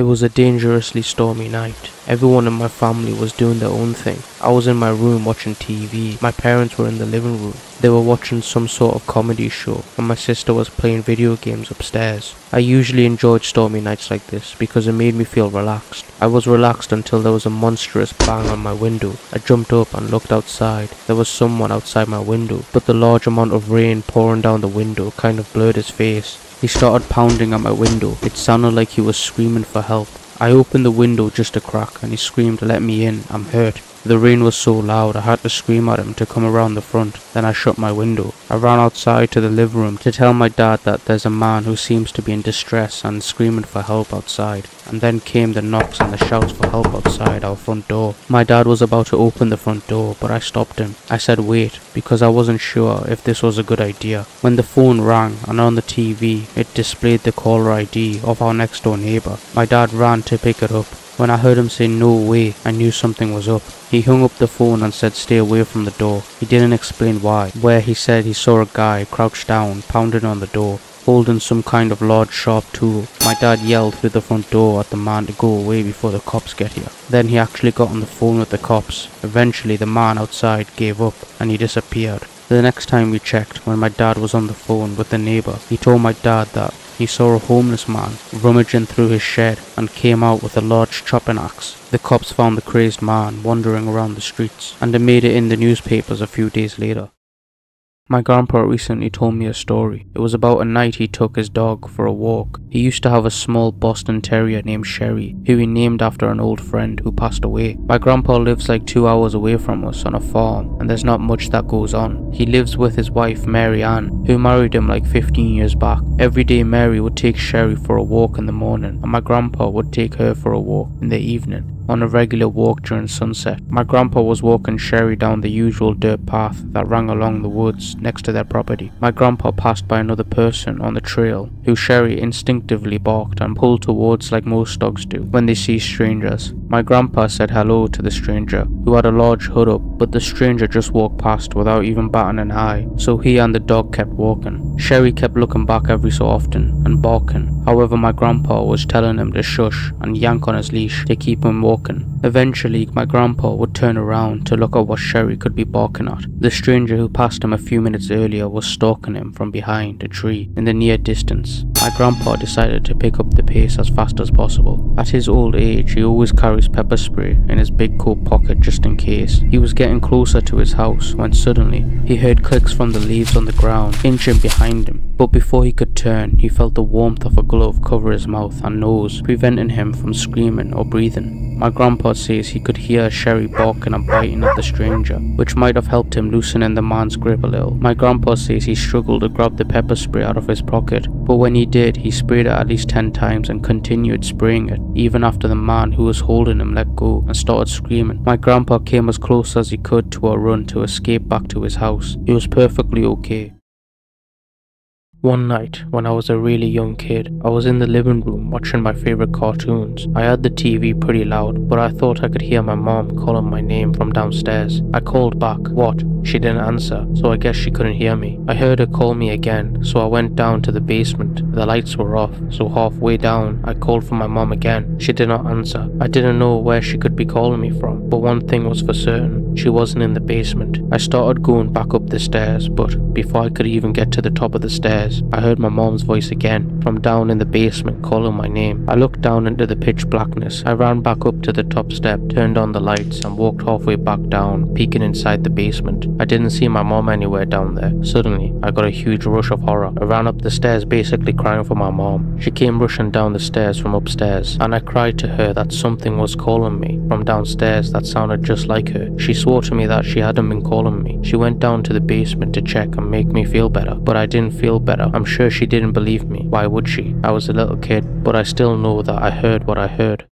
It was a dangerously stormy night. Everyone in my family was doing their own thing. I was in my room watching TV. My parents were in the living room. They were watching some sort of comedy show, and my sister was playing video games upstairs. I usually enjoyed stormy nights like this because it made me feel relaxed. I was relaxed until there was a monstrous bang on my window. I jumped up and looked outside. There was someone outside my window, but the large amount of rain pouring down the window kind of blurred his face. He started pounding at my window. It sounded like he was screaming for help. I opened the window just a crack and he screamed, let me in, I'm hurt. The rain was so loud I had to scream at him to come around the front. Then I shut my window. I ran outside to the living room to tell my dad that there's a man who seems to be in distress and screaming for help outside. And then came the knocks and the shouts for help outside our front door. My dad was about to open the front door, but I stopped him. I said wait, because I wasn't sure if this was a good idea. When the phone rang and on the TV it displayed the caller ID of our next door neighbor, my dad ran to pick it up. When I heard him say no way, I knew something was up. He hung up the phone and said stay away from the door. He didn't explain why. Where he said he saw a guy crouched down, pounding on the door, holding some kind of large sharp tool. My dad yelled through the front door at the man to go away before the cops get here. Then he actually got on the phone with the cops. Eventually the man outside gave up and he disappeared. The next time we checked, when my dad was on the phone with the neighbor, he told my dad that he saw a homeless man rummaging through his shed and came out with a large chopping axe. The cops found the crazed man wandering around the streets and it made it in the newspapers a few days later. My grandpa recently told me a story. It was about a night he took his dog for a walk. He used to have a small Boston Terrier named Sherry, who he named after an old friend who passed away. My grandpa lives like two hours away from us on a farm, and there's not much that goes on. He lives with his wife Mary Ann, who married him like 15 years back. Every day Mary would take Sherry for a walk in the morning, and my grandpa would take her for a walk in the evening on a regular walk during sunset. My grandpa was walking Sherry down the usual dirt path that ran along the woods next to their property. My grandpa passed by another person on the trail who Sherry instinctively barked and pulled towards like most dogs do when they see strangers. My grandpa said hello to the stranger who had a large hood up but the stranger just walked past without even batting an eye so he and the dog kept walking. Sherry kept looking back every so often and barking. However my grandpa was telling him to shush and yank on his leash to keep him walking Eventually, my grandpa would turn around to look at what Sherry could be barking at. The stranger who passed him a few minutes earlier was stalking him from behind a tree in the near distance. My grandpa decided to pick up the pace as fast as possible. At his old age, he always carries pepper spray in his big coat pocket just in case. He was getting closer to his house when suddenly he heard clicks from the leaves on the ground inching behind him. But before he could turn, he felt the warmth of a glove cover his mouth and nose, preventing him from screaming or breathing. My grandpa says he could hear Sherry barking and biting at the stranger, which might have helped him loosening the man's grip a little. My grandpa says he struggled to grab the pepper spray out of his pocket, but when he did, he sprayed it at least 10 times and continued spraying it, even after the man who was holding him let go and started screaming. My grandpa came as close as he could to a run to escape back to his house. He was perfectly okay. One night, when I was a really young kid, I was in the living room watching my favorite cartoons. I had the TV pretty loud, but I thought I could hear my mom calling my name from downstairs. I called back, what? She didn't answer, so I guess she couldn't hear me. I heard her call me again, so I went down to the basement. The lights were off, so halfway down, I called for my mom again. She did not answer. I didn't know where she could be calling me from, but one thing was for certain, she wasn't in the basement. I started going back up the stairs, but before I could even get to the top of the stairs, I heard my mom's voice again from down in the basement calling my name. I looked down into the pitch blackness. I ran back up to the top step, turned on the lights, and walked halfway back down, peeking inside the basement. I didn't see my mom anywhere down there. Suddenly, I got a huge rush of horror. I ran up the stairs basically crying for my mom. She came rushing down the stairs from upstairs, and I cried to her that something was calling me from downstairs that sounded just like her. She swore to me that she hadn't been calling me. She went down to the basement to check and make me feel better, but I didn't feel better. I'm sure she didn't believe me. Why would she? I was a little kid, but I still know that I heard what I heard.